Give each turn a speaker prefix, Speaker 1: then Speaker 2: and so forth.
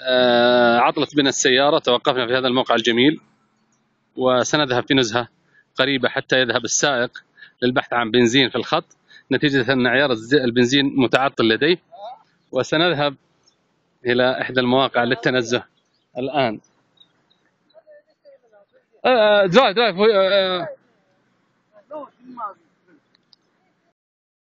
Speaker 1: آه، عطلت بنا السيارة توقفنا في هذا الموقع الجميل وسنذهب في نزهة قريبة حتى يذهب السائق للبحث عن بنزين في الخط. نتيجة أن عيار البنزين متعطل لديه وسنذهب إلى إحدى المواقع للتنزه الآن. آه، آه، drive drive